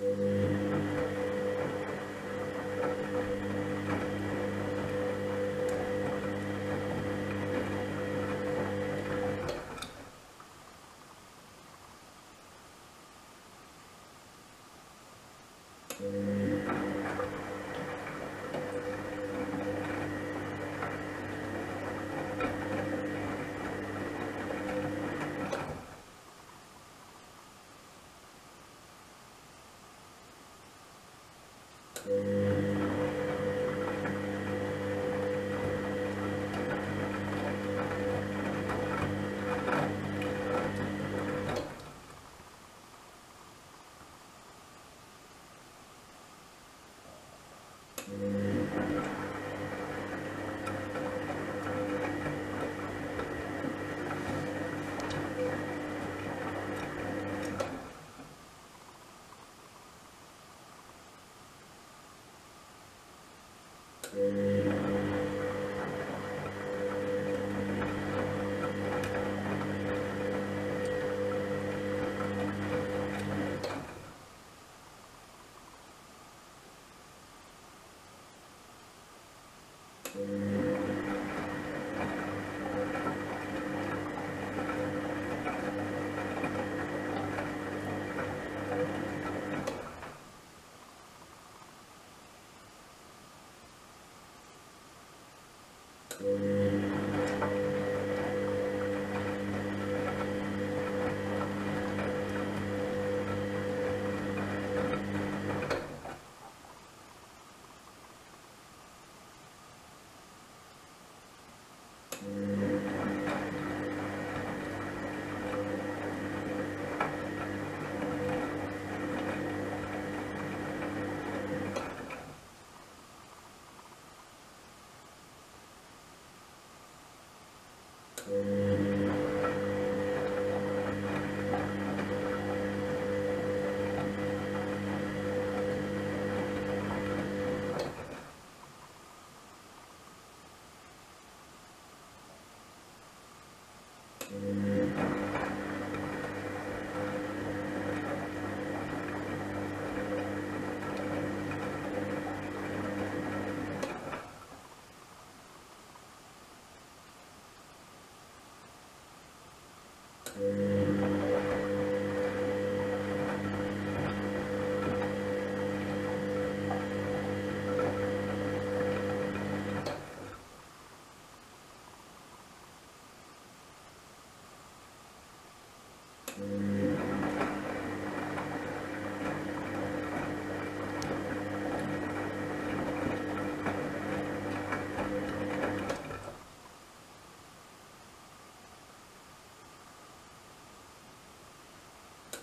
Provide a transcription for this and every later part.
Yeah. Mm. Yeah. Amen. Yeah.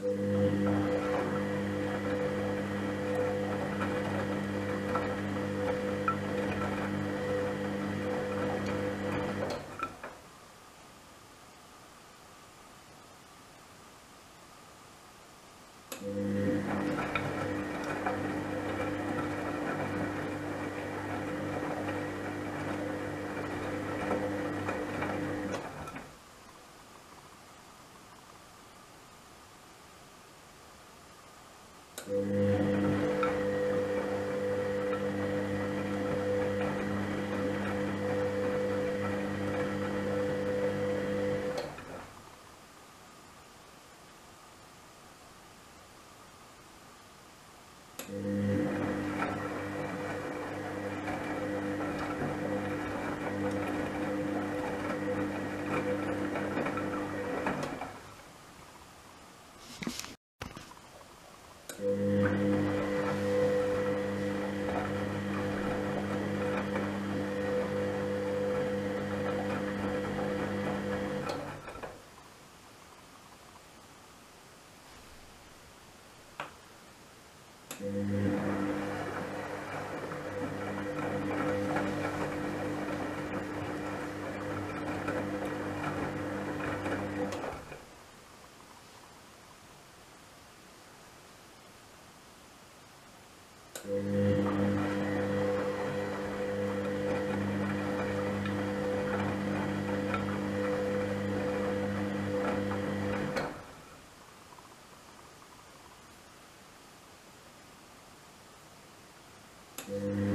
Mm-hmm. Mm-hmm. Thank mm -hmm. you.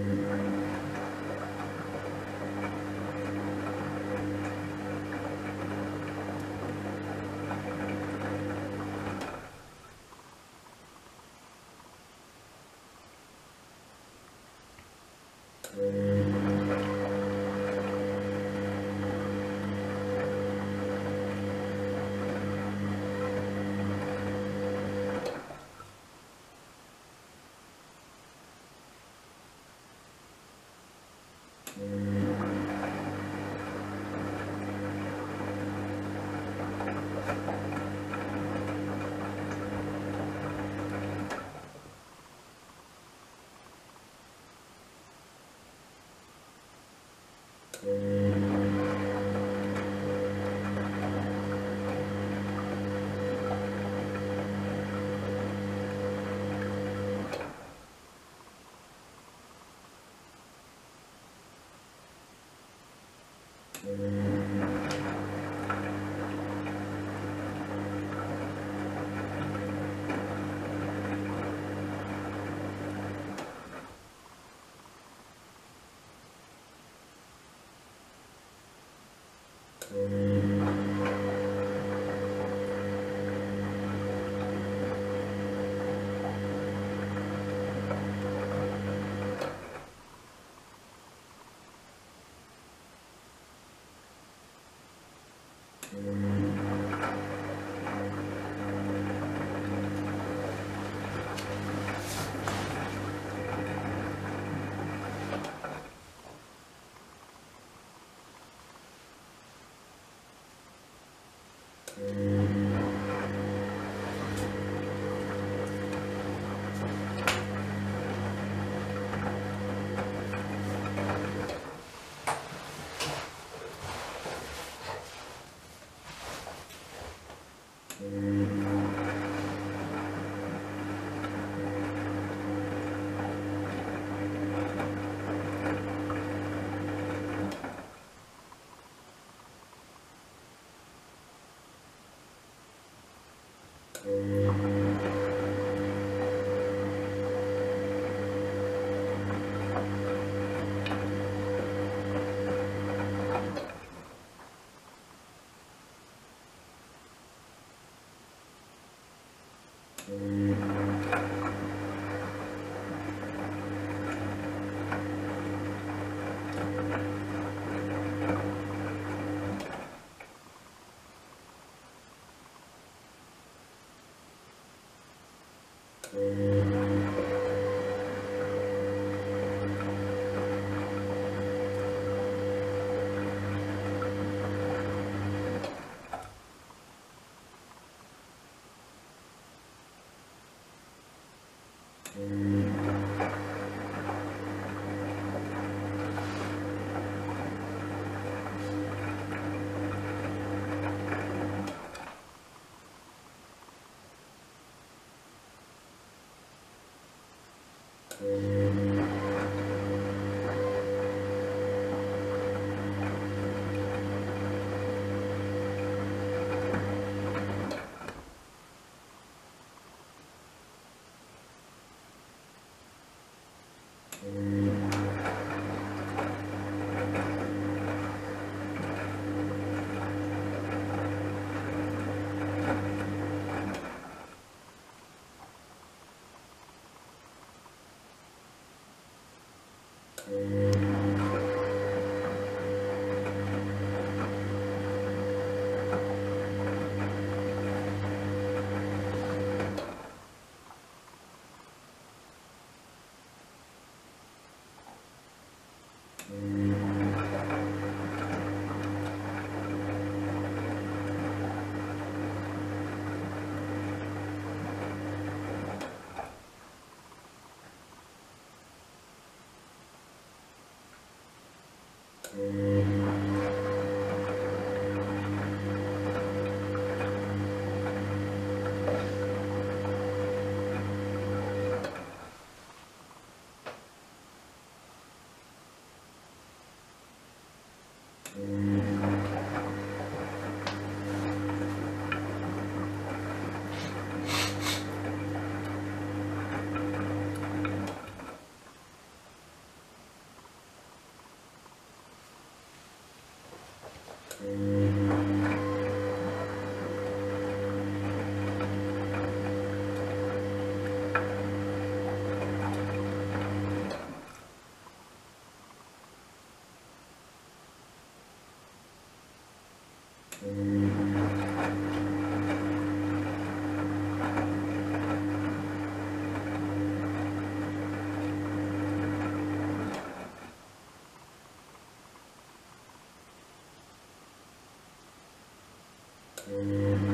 Mm-hmm. podcast.。Thank mm -hmm. you. Mm-hmm. Mm. Yeah. Música です。Yeah.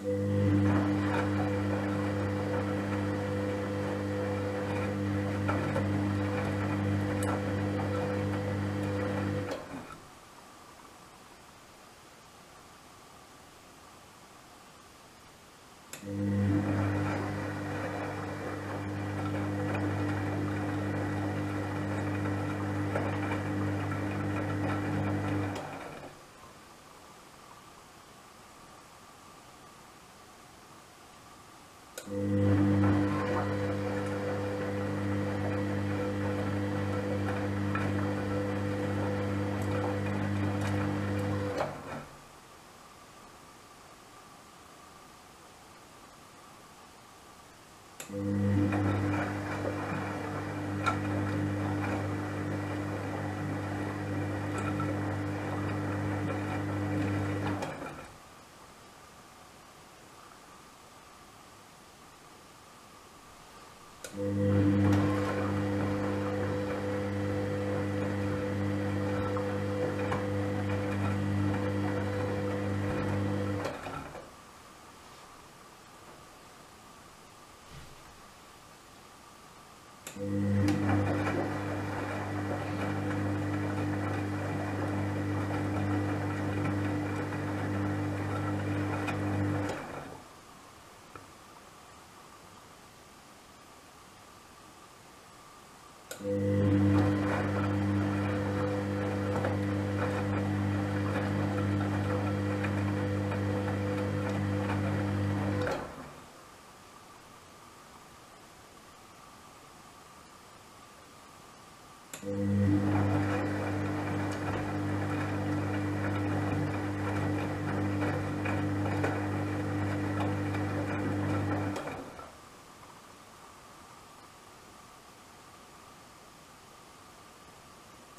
Thanks. Mm-hmm. Mm-hmm. Thank mm -hmm. you.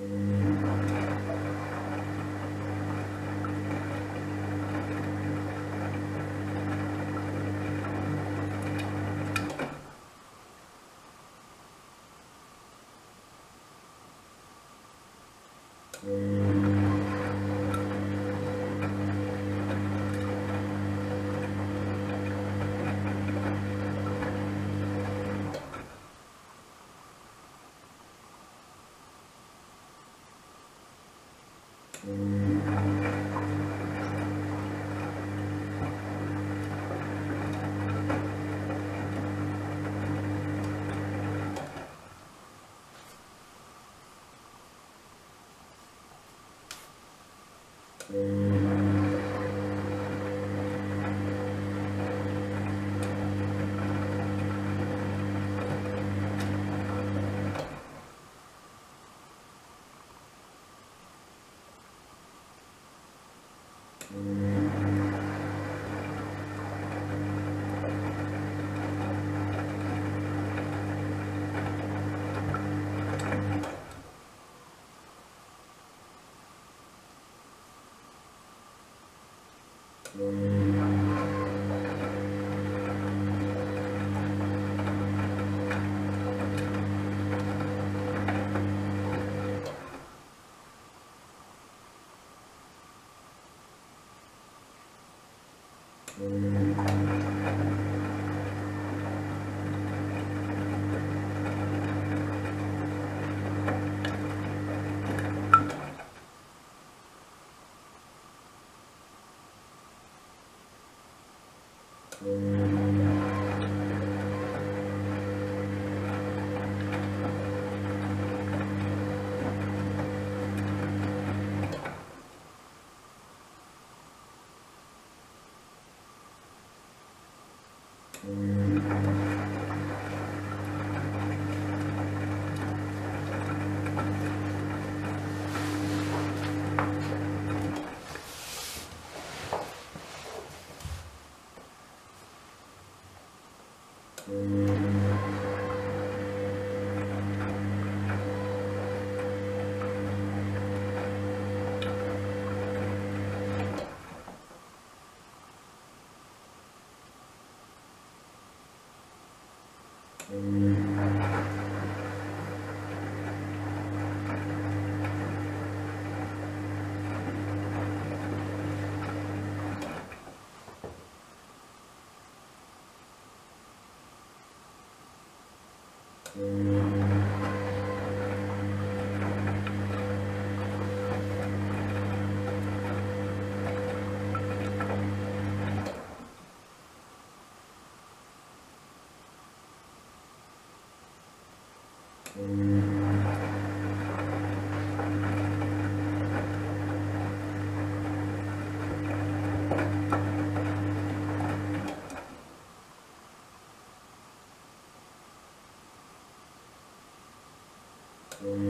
Mm. Thank mm -hmm. you. Thank mm -hmm. you. Amen. Thank mm -hmm. you. Mm-hmm. Thank mm -hmm. you.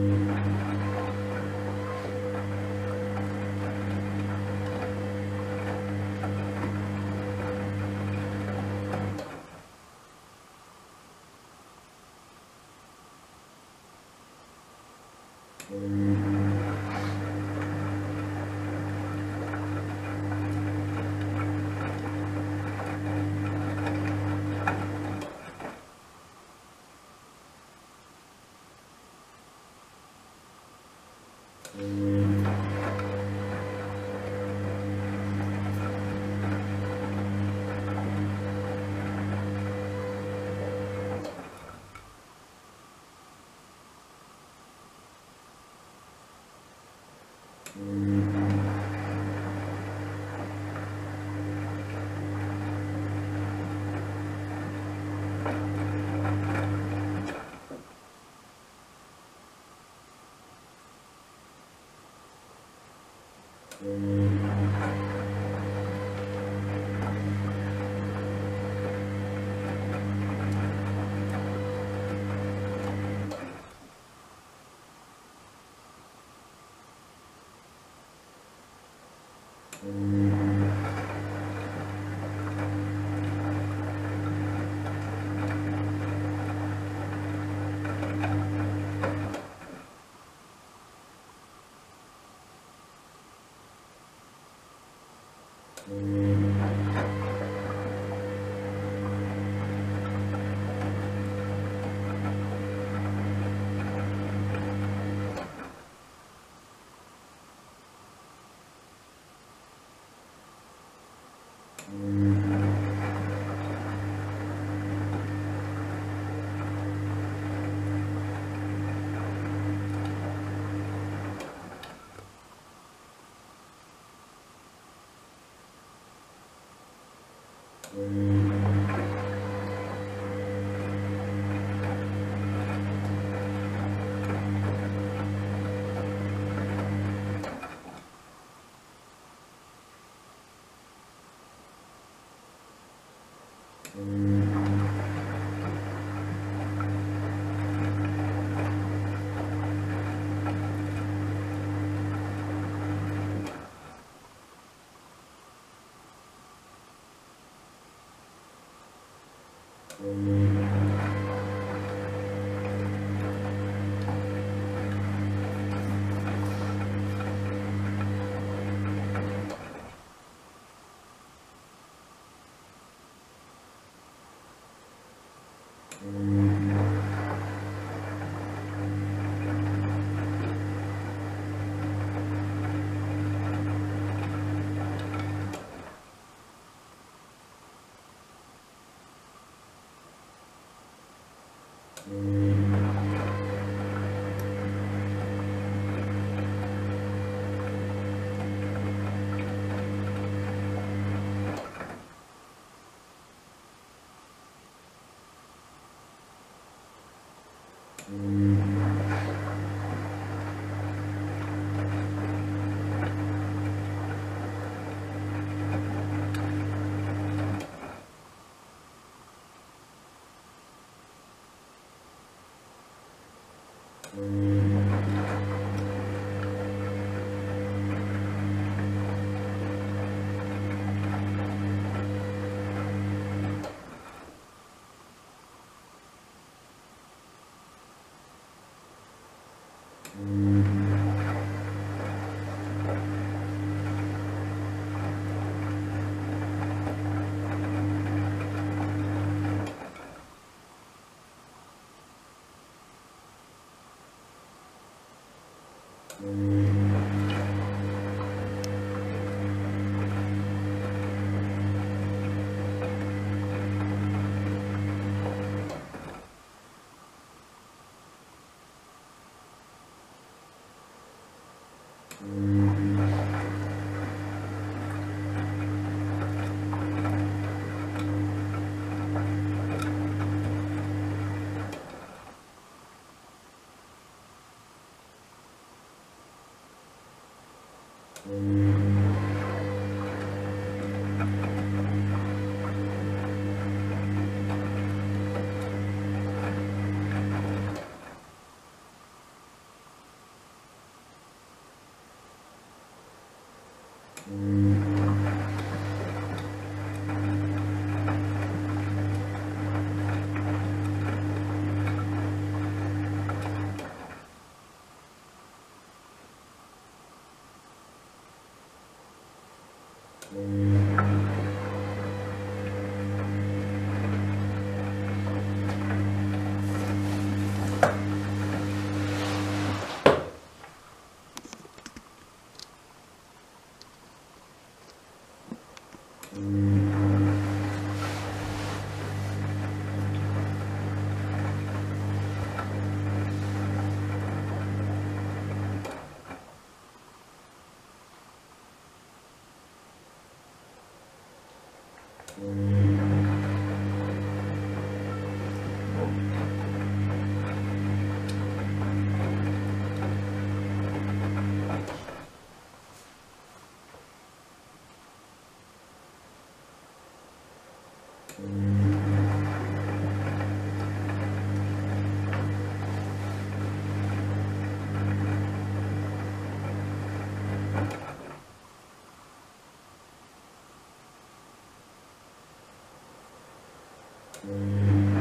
Mm-hmm. Mm-hmm. Mm. うん Mm-hmm. Thank mm -hmm. you. Thank mm -hmm. you. Mm-hmm.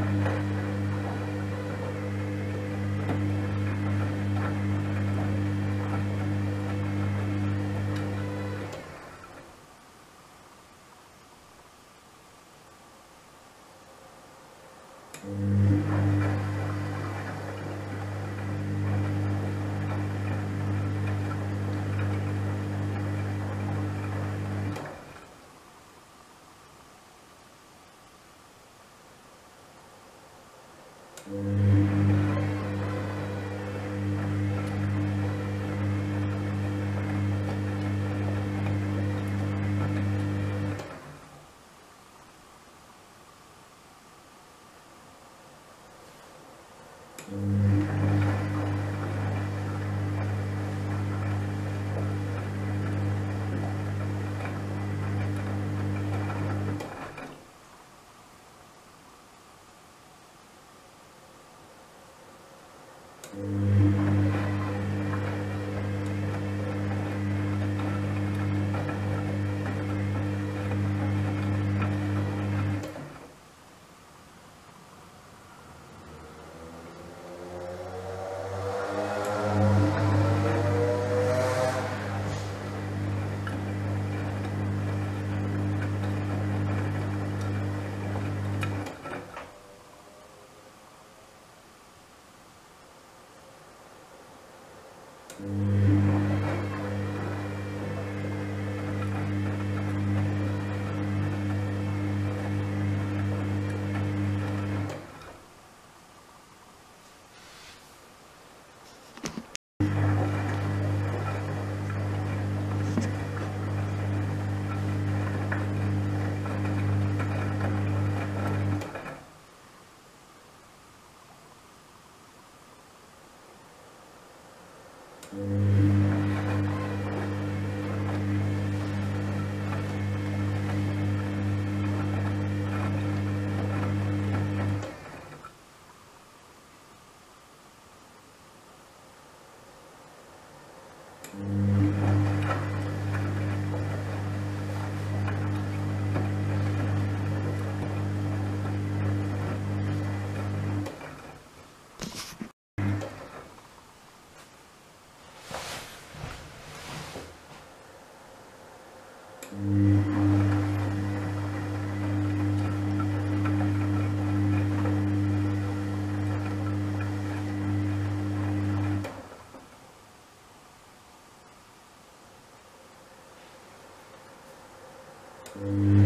Mm-hmm.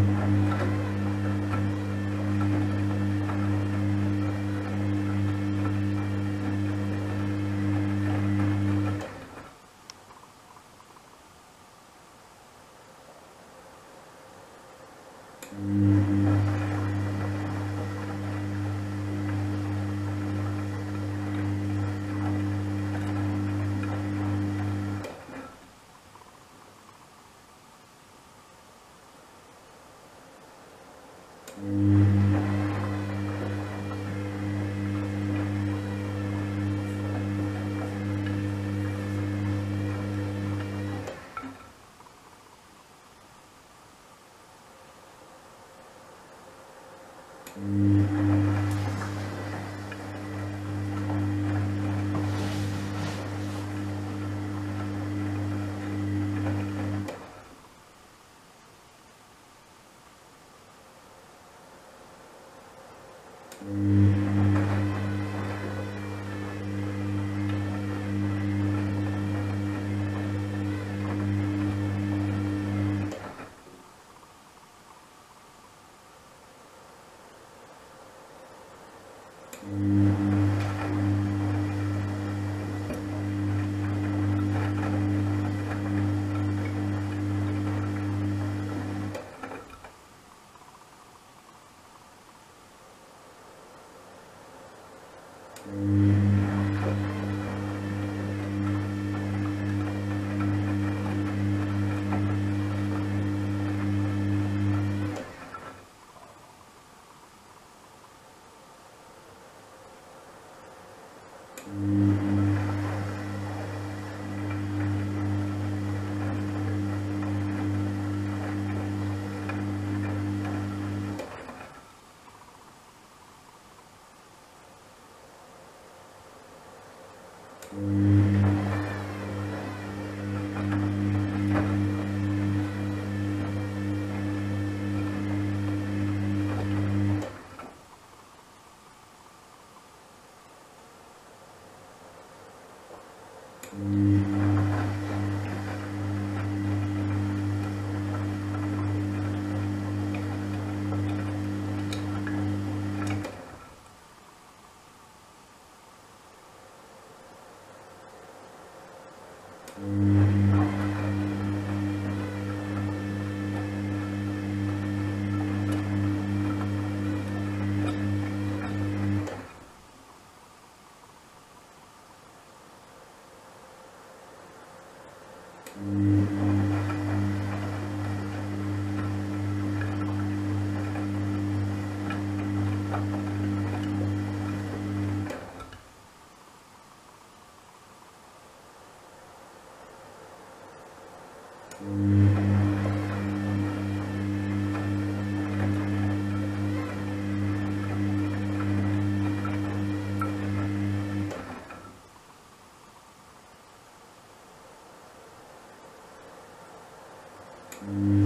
Mm. Mm-hmm. Mm. Mm.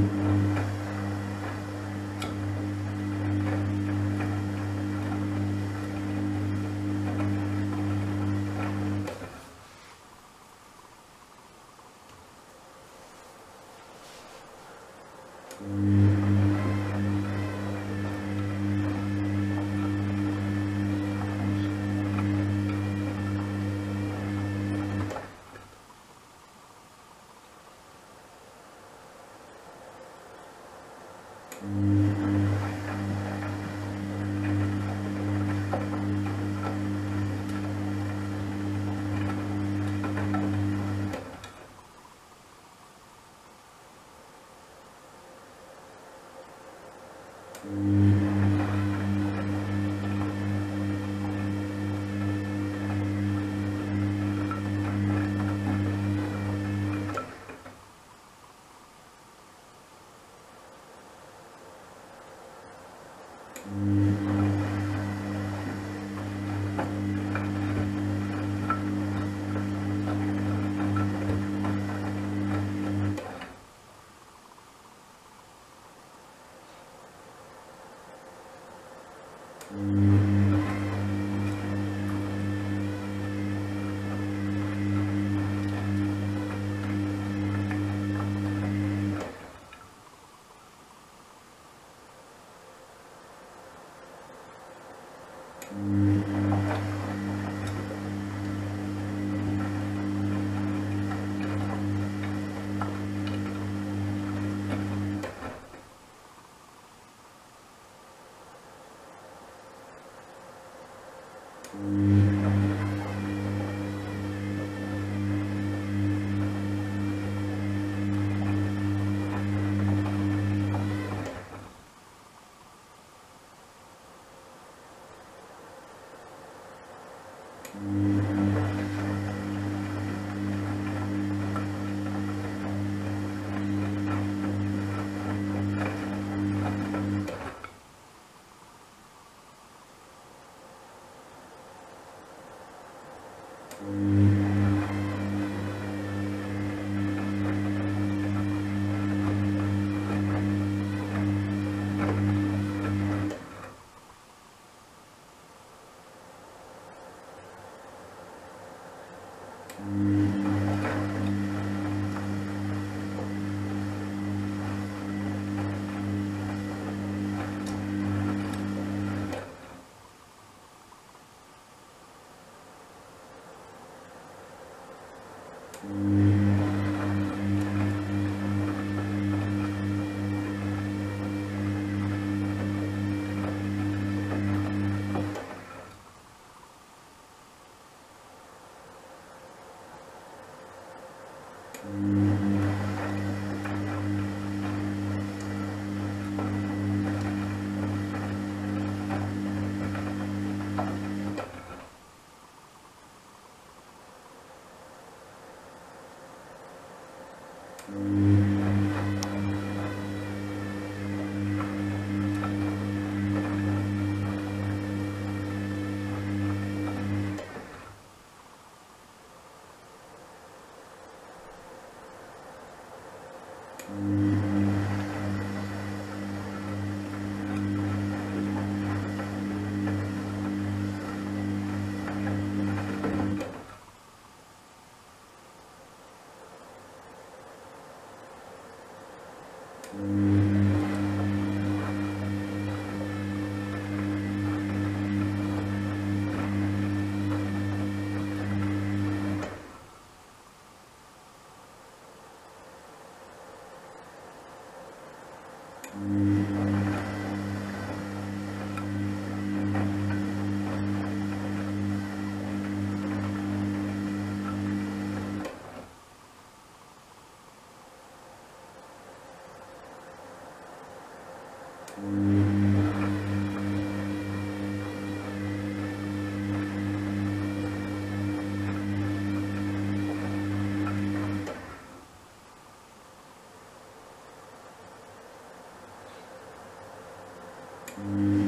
Mm-hmm.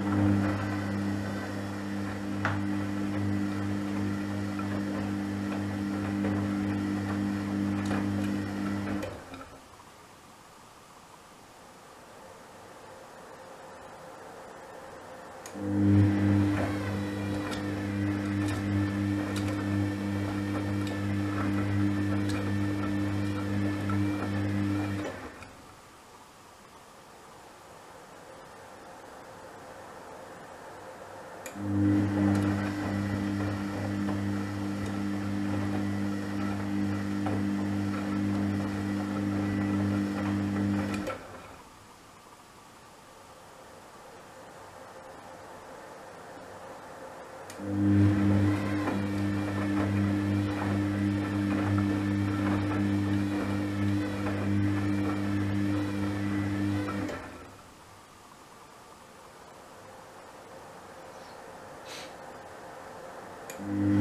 Mm-hmm.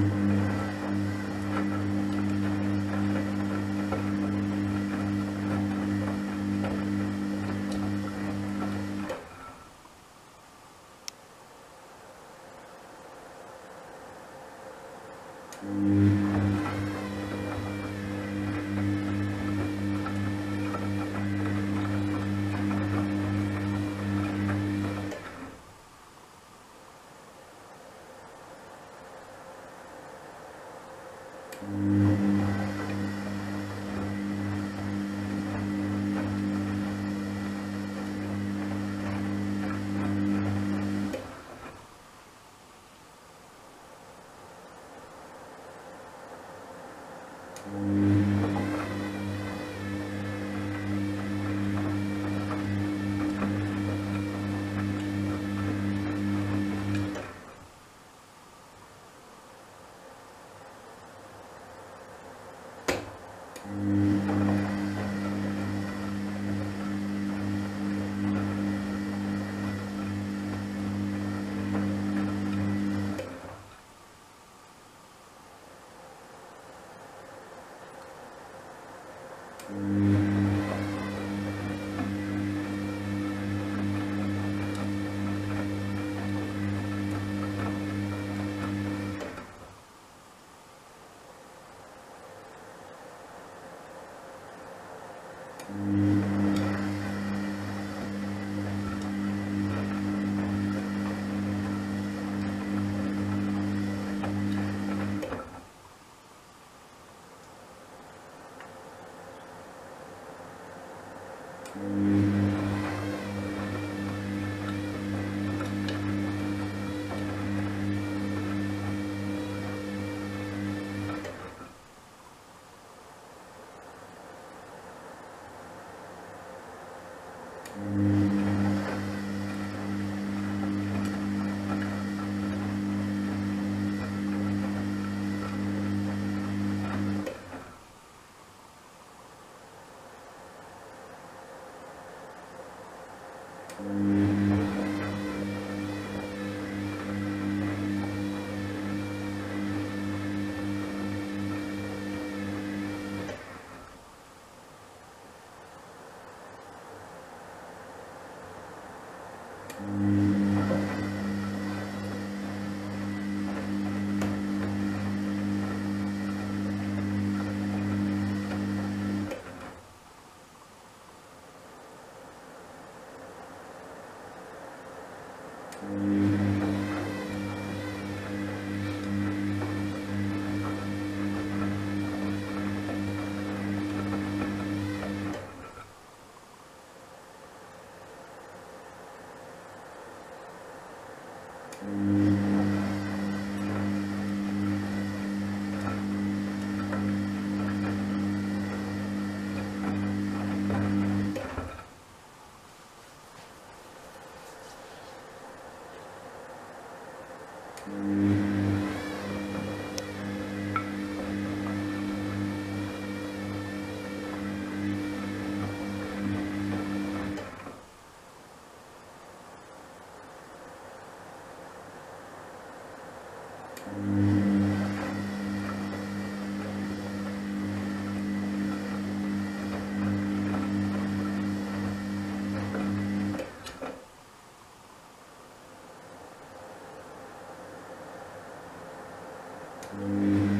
Amen.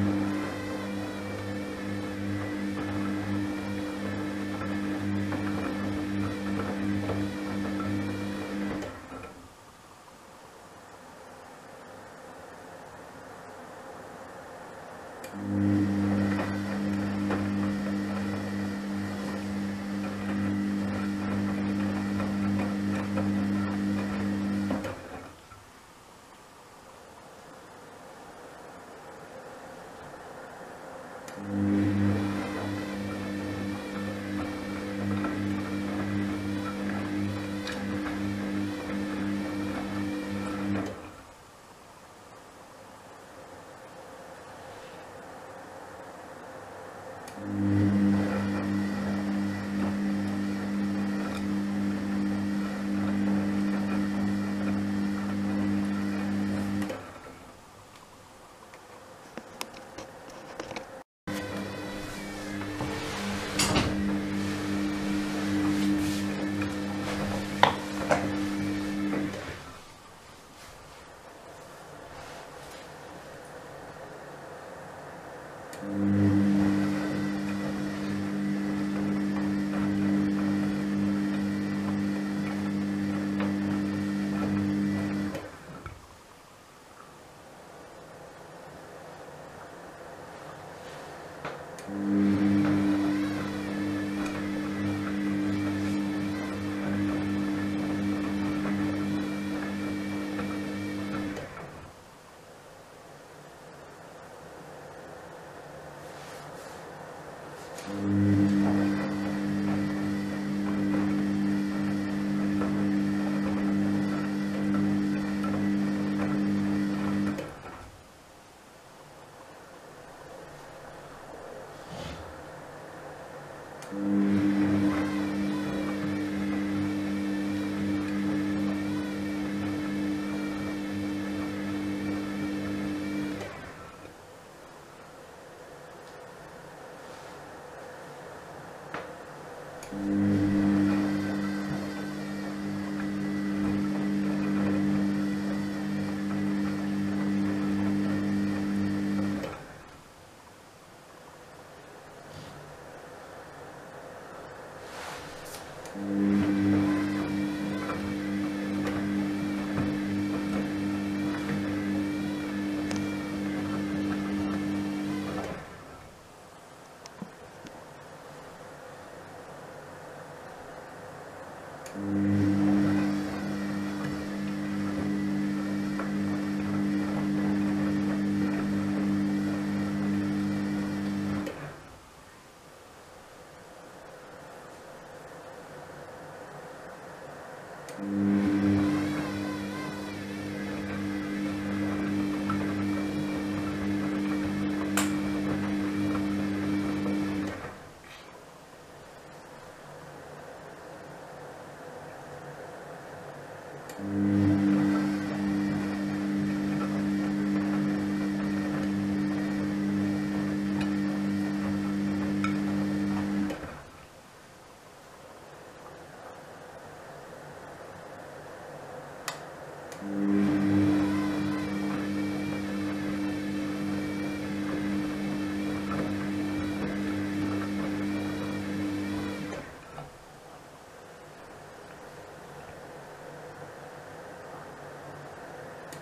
Amen.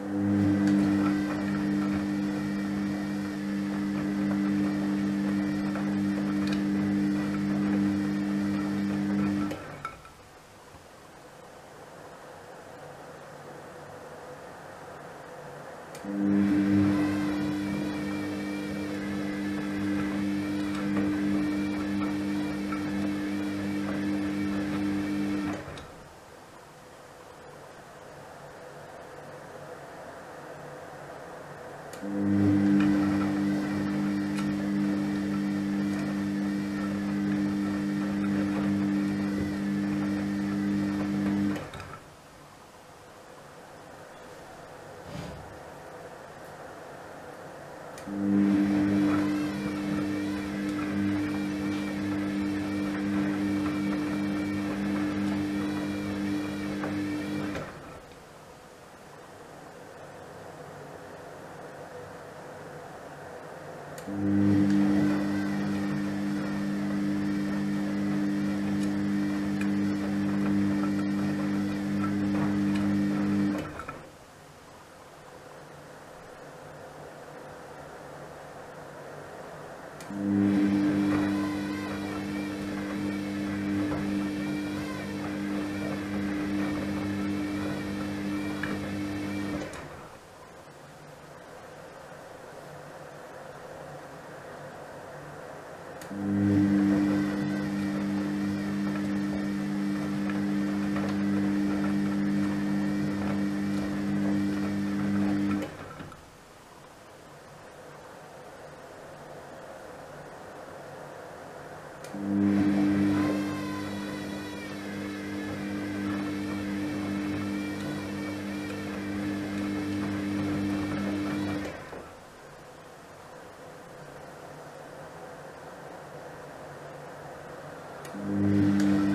Mm. Mm-hmm. Mm-hmm.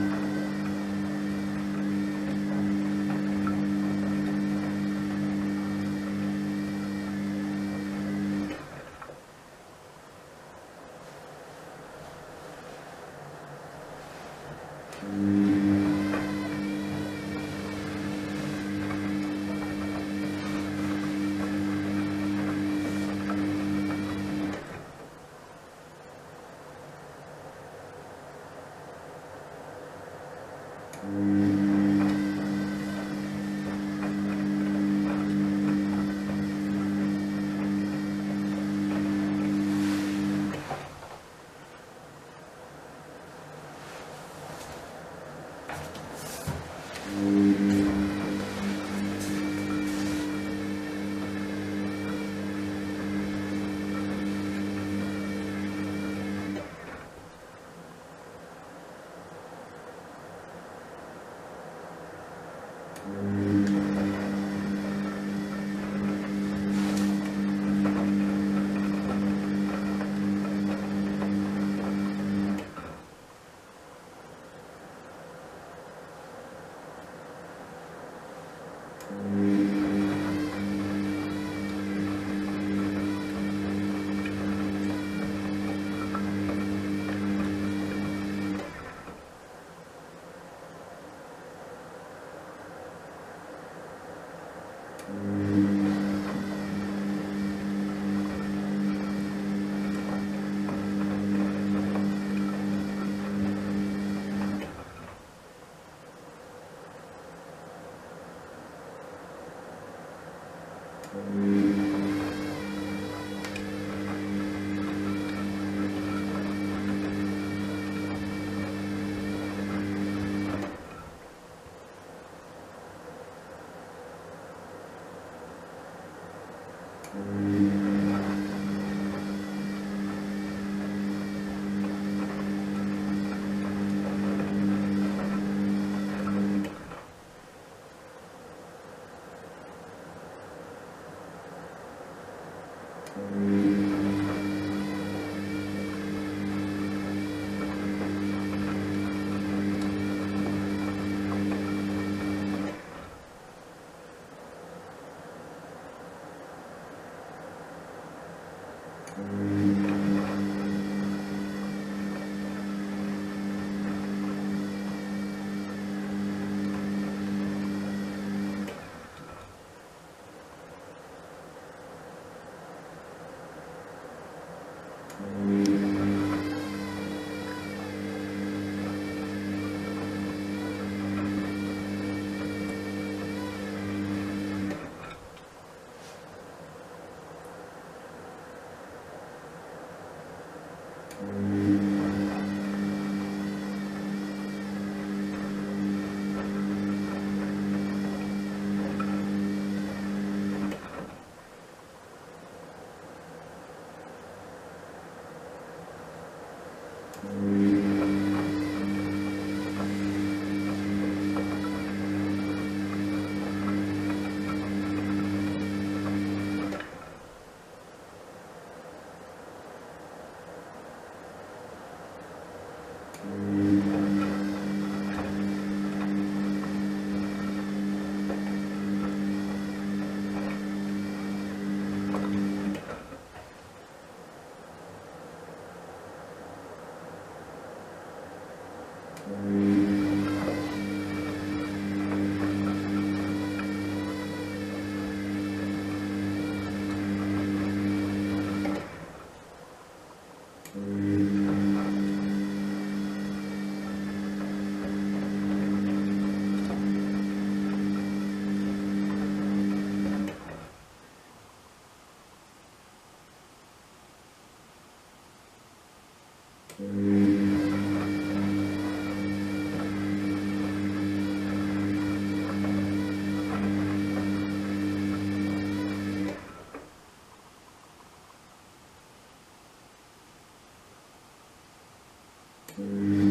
Mm-hmm.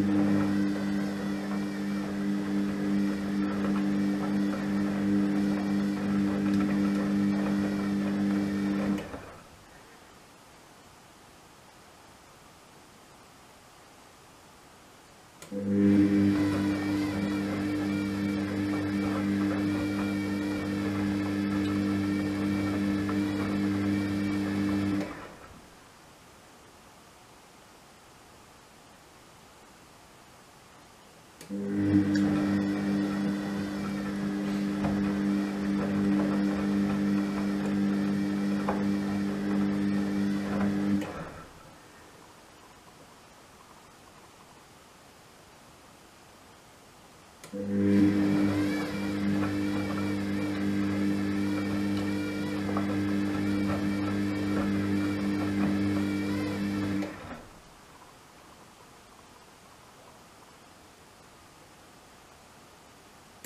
Mm-hmm.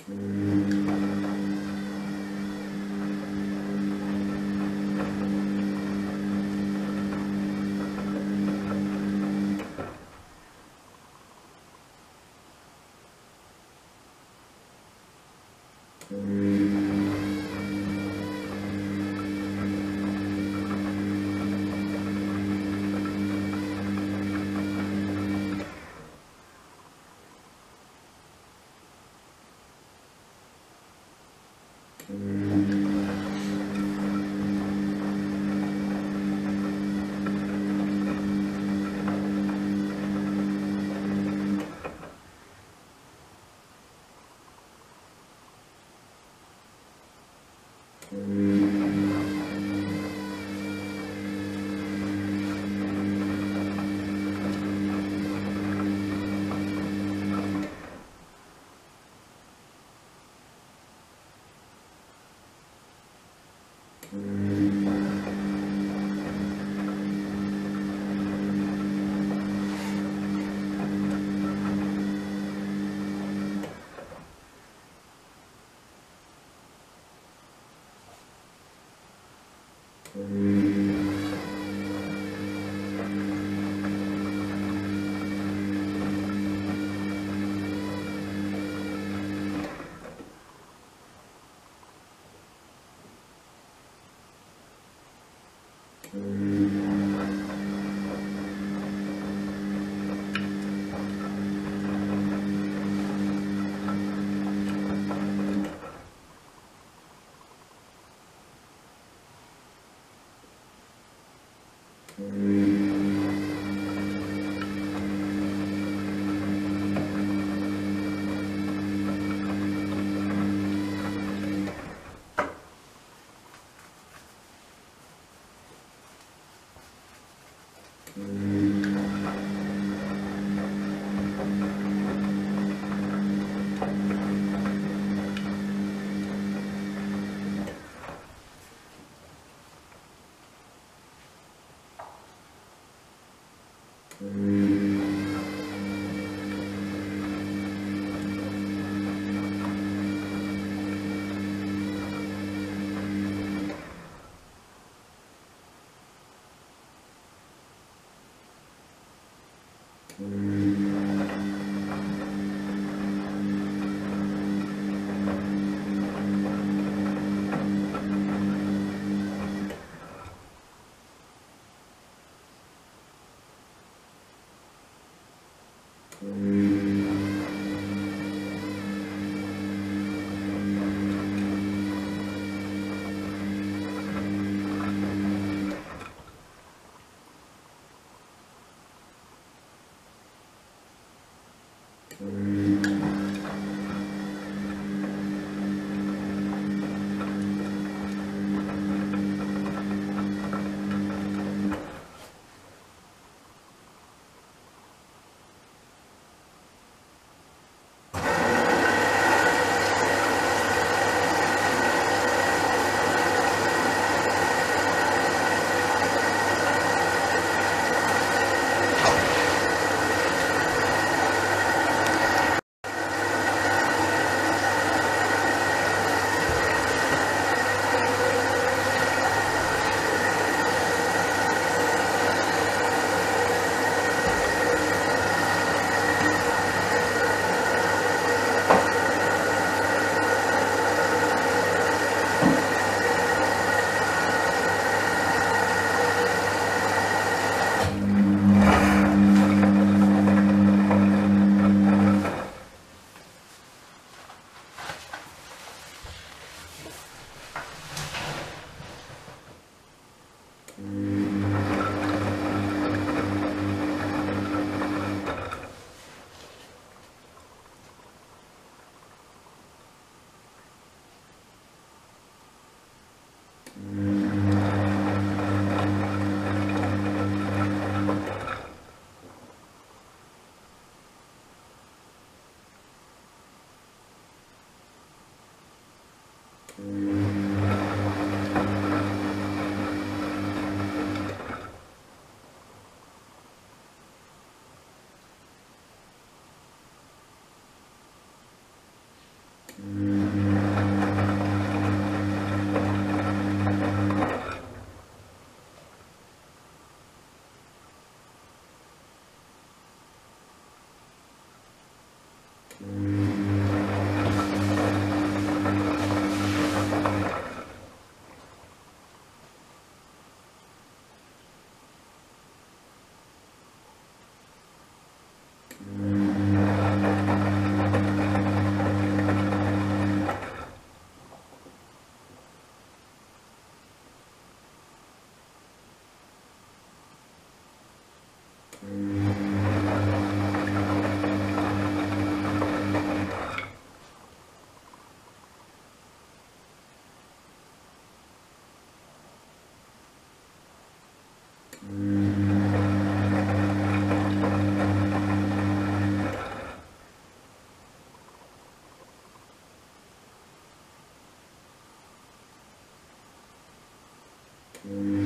Mm-hmm. Mm-hmm. Thank mm -hmm. you. Mm-hmm. Mm-hmm. Mm-hmm.